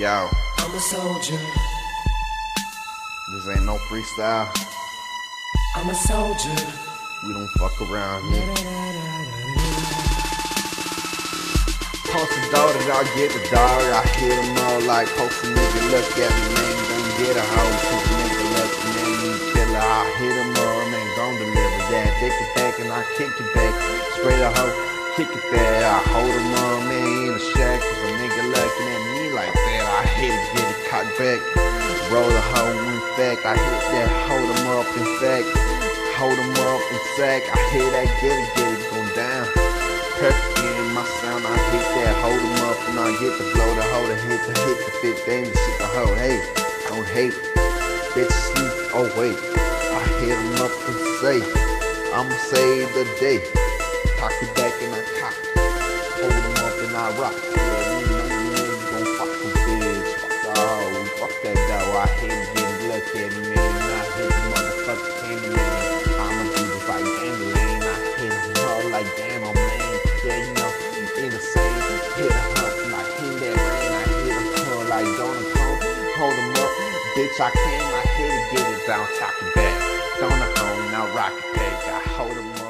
Yo, I'm a soldier. this ain't no freestyle. I'm a soldier. We don't fuck around here. Post a dog and I get the dog. I hit him all like post a nigga. Look at me, man. Don't get a hoe. Cause a nigga look and then you killer. I hit him all, man. Gon' deliver that. Take it back and I kick it back. Spray the hoe, kick it back. I hold him all, man. Back. Roll the hoe in fact. I hit that, hold him up in fact. Hold him up in fact. I hear that, get it, get it, going down. Perfect in my sound. I hit that, hold him up, and I get the blow, the hold, the hit, the hit, the fit, then the shit, the hoe. Hey, don't hate. Bitch, sleep. Oh, wait. I hit him up and say, I'ma save the day. Cock it back and I cock. Hold him up and I rock. Look at me. I hit the motherfucker candy man. I'ma do this like gambling. I hit him all like damn, oh man. Yeah, you know, in the same. Hit him up hit that. I hit all like Donald Trump. Up, bitch. I came, I hit it, get it down, talk it back. Donut home, now rock it back. I hold him